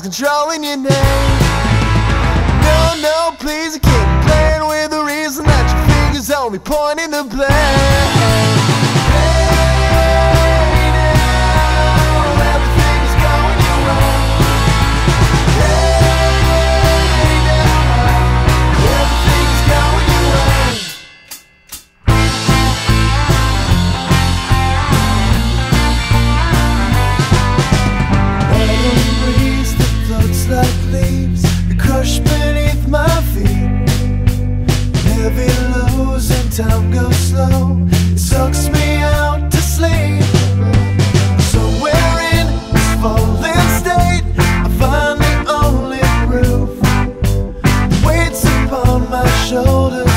God's controlling your name. No, no, please, I keep playing with the reason that your finger's only pointing the blame. time goes slow, it sucks me out to sleep. So we're in this falling state. I find the only proof. Weights upon my shoulders.